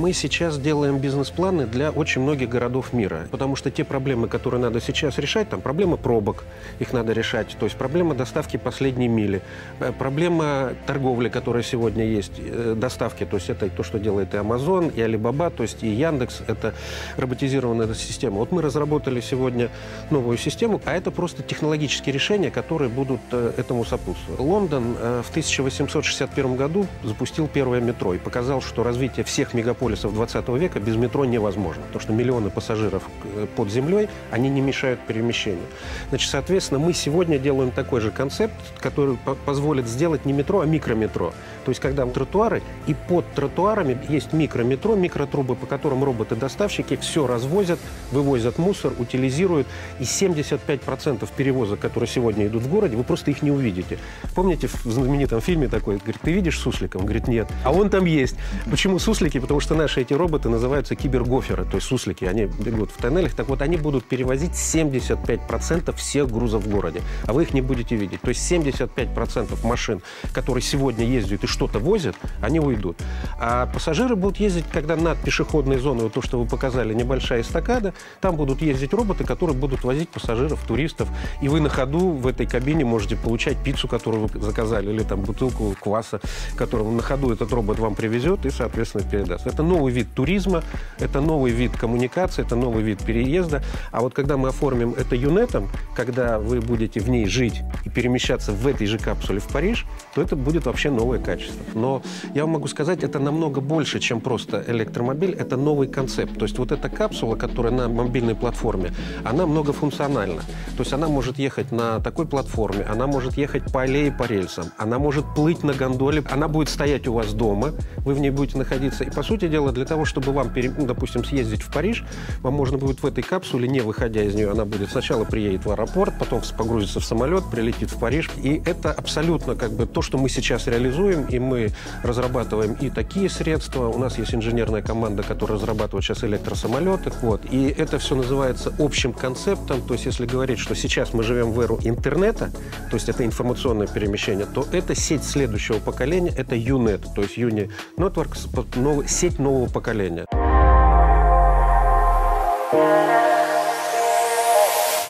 Мы сейчас делаем бизнес-планы для очень многих городов мира, потому что те проблемы, которые надо сейчас решать, там проблема пробок, их надо решать, то есть проблема доставки последней мили, э, проблема торговли, которая сегодня есть, э, доставки, то есть это то, что делает и Amazon, и Alibaba, то есть и Яндекс, это роботизированная система. Вот мы разработали сегодня новую систему, а это просто технологические решения, которые будут э, этому сопутствовать. Лондон в 1861 году запустил первое метро и показал, что развитие всех мегаполисов 20 века без метро невозможно. Потому что миллионы пассажиров э, под землей, они не мешают перемещению. Значит, соответственно, мы сегодня делаем такой же концепт, который позволит сделать не метро, а микрометро. То есть, когда тротуары, и под тротуарами есть микрометро, микротрубы, по которым роботы-доставщики все развозят, вывозят мусор, утилизируют. И 75% перевозок, которые сегодня идут в городе, вы просто их не увидите. Помните в знаменитом фильме такой, говорит, ты видишь сусликом? Говорит, нет. А он там есть. Почему суслики? Потому что наши эти роботы называются кибергоферы, то есть суслики. Они бегут в тоннелях. Так вот, они будут перевозить 75% всех грузов в городе. А вы их не будете видеть. То есть 75% машин, которые сегодня ездят и что-то возят, они уйдут. А пассажиры будут ездить, когда над пешеходной зоной, вот то, что вы показали, небольшая эстакада, там будут ездить роботы, которые будут возить пассажиров, туристов. И вы на ходу в этой кабине можете получать пиццу, которую вы заказали, или там бутылку кваса, которую на ходу этот робот вам привезет и, соответственно, передаст. Это новый вид туризма, это новый вид коммуникации, это новый вид переезда. А вот когда мы оформим это юнетом, когда вы будете в ней жить и перемещаться в этой же капсуле в Париж, то это будет вообще новое качество. Но я вам могу сказать, это намного больше, чем просто электромобиль, это новый концепт. То есть вот эта капсула, которая на мобильной платформе, она многофункциональна. То есть она может ехать на такой платформе, она может ехать по аллее по рельсам, она может плыть на гондоле, она будет стоять у вас дома, вы в ней будете находиться. И, по сути дела, для того, чтобы вам, ну, допустим, съездить в Париж, вам можно будет в этой капсуле, не выходя из нее, она будет сначала приедет в аэропорт, потом погрузится в самолет, прилетит в Париж. И это абсолютно как бы то, что мы сейчас реализуем, и мы разрабатываем и такие средства. У нас есть инженерная команда, которая разрабатывает сейчас электросамолеты. Вот. И это все называется общим концептом. То есть, если говорить, что сейчас мы живем в эру интернета, то есть это информационное перемещение, то это сеть следующего поколения, это UNET, то есть Uni Networks, сеть нового поколения.